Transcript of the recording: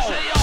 Seigneur.